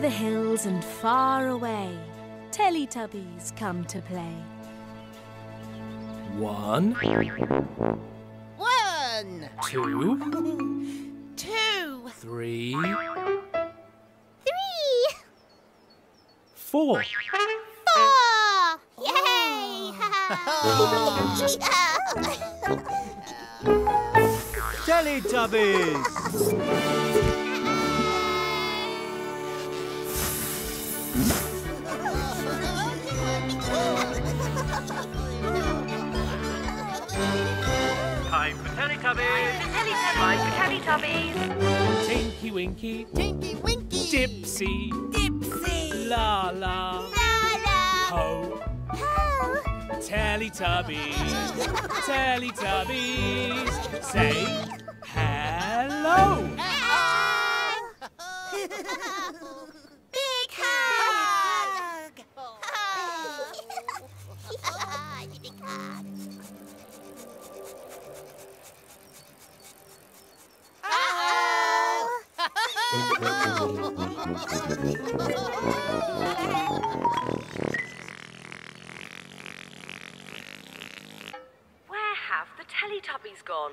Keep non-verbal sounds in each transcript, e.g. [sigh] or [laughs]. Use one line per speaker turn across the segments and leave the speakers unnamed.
Over the hills and far away, Teletubbies come to play.
One,
One,
two,
two,
three,
three,
four.
four. Yay! [laughs]
Teletubbies!
Time for Teletubbies! Time for Teletubbies!
Tinky Winky,
Tinky Winky.
Dipsy,
Dipsy.
Laa-Laa, La
La!
Po,
Po.
Teletubbies, Teletubbies. Say hello. [laughs]
Big
have the Teletubbies gone?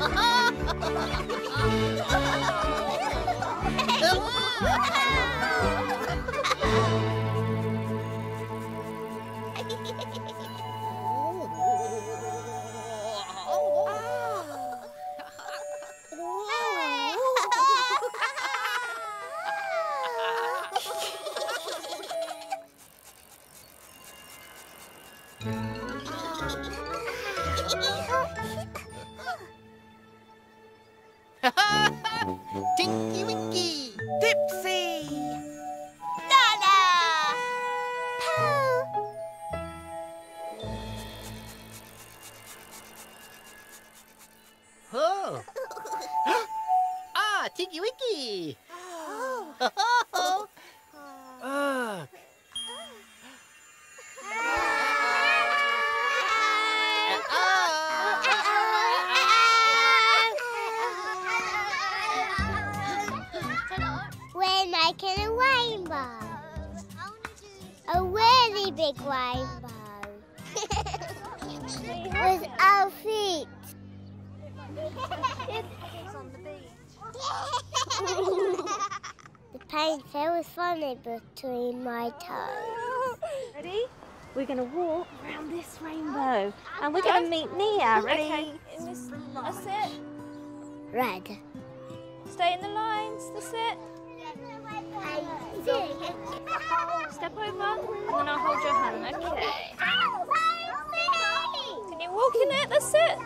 Oh!
Tinky Winky.
Dipsy. Laa-Laa. Po.
Oh. [gasps] ah, Tinky Winky.
Ugh. [laughs]
a rainbow. A really big rainbow. [laughs] With our feet. the paint feels funny between my toes.
Ready? We're going to walk around this rainbow and we're going to meet Nia. Ready?
Okay, in this, that's it.
Red.
Stay in the lines, that's it. Step over, and then I'll hold your hand, okay? Can you walk in it. That's it.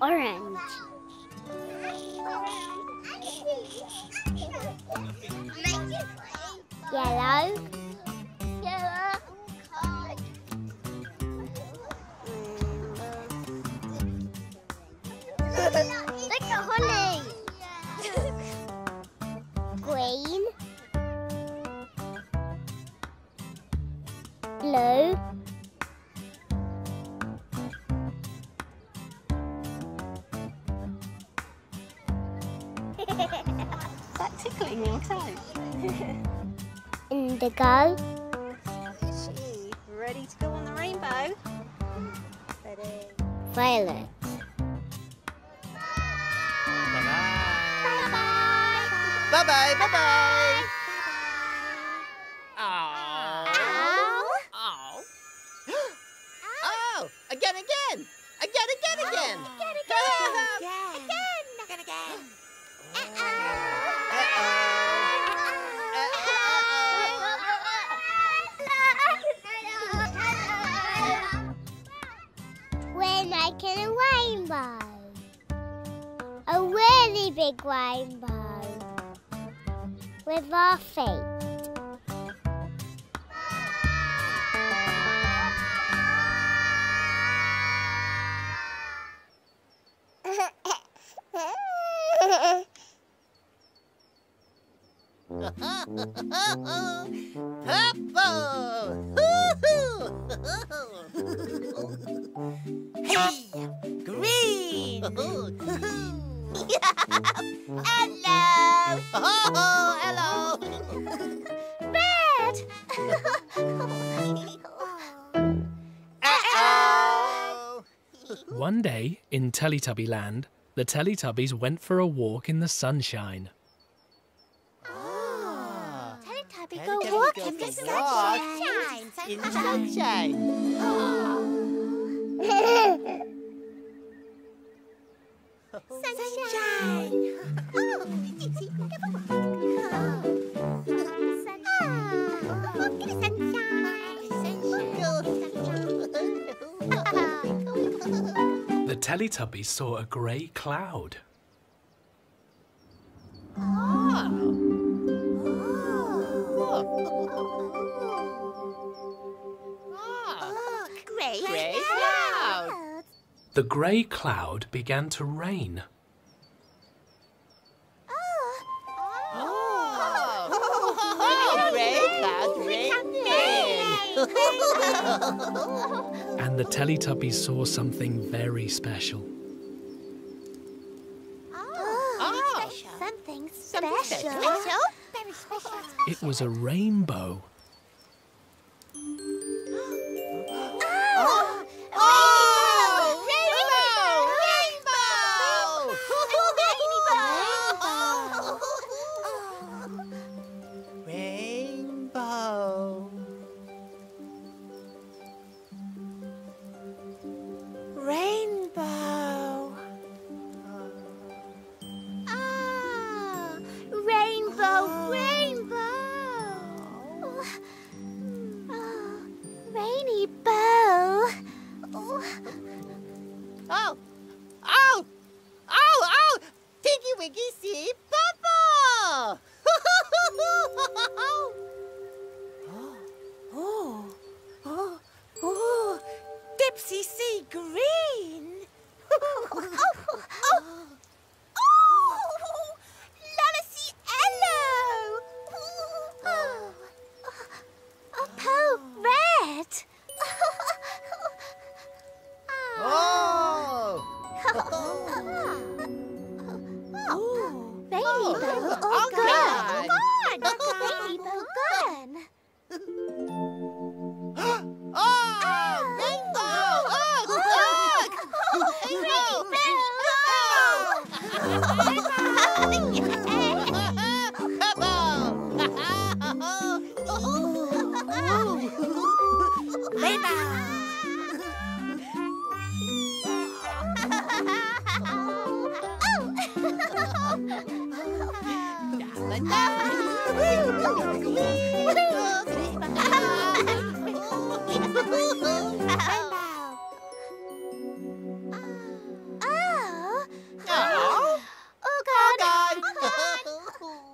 Orange.
Is [laughs] that tickling your toe?
Indigo.
She ready to go on the rainbow?
Violet.
Bye bye, bye bye. Oh. Oh. [gasps] Oh, again, again. Again, again, again.
Again, again. Again, again.
We're making a rainbow. A really big rainbow. With our feet.
Green. Hello.
One day in Teletubby Land, the Teletubbies went for a walk in the sunshine.
Teletubby
Teletubby
go
go
walk in the
walk
sunshine.
In the sunshine.
Sunshine. Oh, sunshine.
The Teletubbies saw a grey cloud.
Oh.
The grey cloud began to rain.
Oh, great cloud raining.
And the Teletubbies saw something very special.
Oh. oh.
Something
Something
special.
special.
Very special.
It was a rainbow.
Dipsy see green. oh, oh, oh, Laa-Laa see yellow. Oh, oh, Po red.
oh!
Oh, baby
Oh,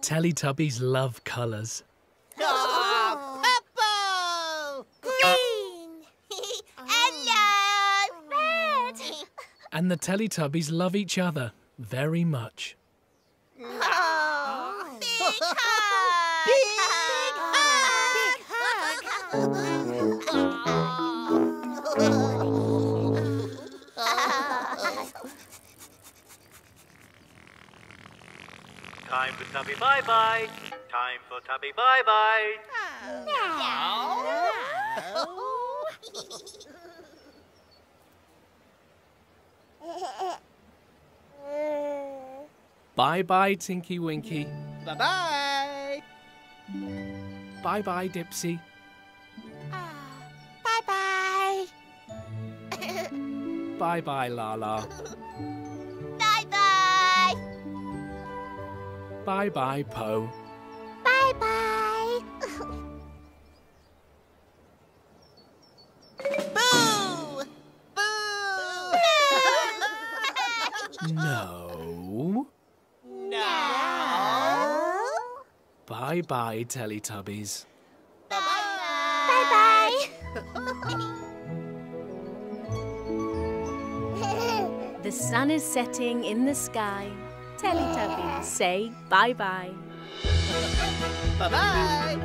Teletubbies love colours.
Oh, purple!
Green. [laughs] Hello. Red.
And the Teletubbies love each other very much.
Oh, big hug. [laughs] Big
Tubby bye bye. Time for Tubby bye bye.
Bye bye, Tinky Winky.
Bye-bye.
Bye bye, Dipsy.
Bye bye.
Bye bye, Laa-Laa.
Bye bye,
Po.
Bye bye. [laughs]
Boo! Boo! [laughs]
No.
no.
Bye bye, Teletubbies.
Bye bye. [laughs]
The sun is setting in the sky. Teletubbies say bye bye.
Bye-bye.